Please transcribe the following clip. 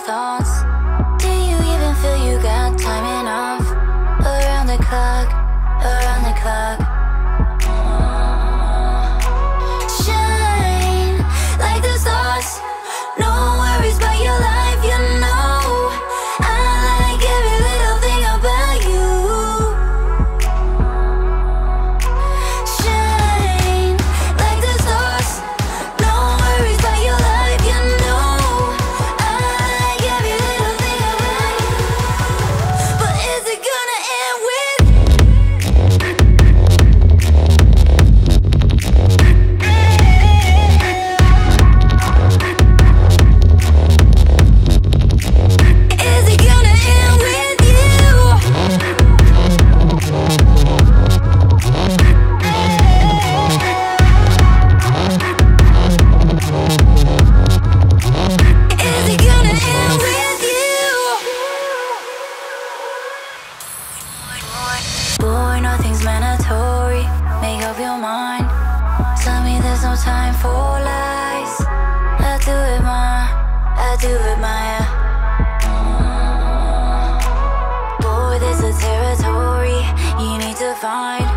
thoughts. Do you even feel you got time enough? Around the clock, around the clock. Time for lies. I do it my, I do it my. Boy, there's a territory you need to find.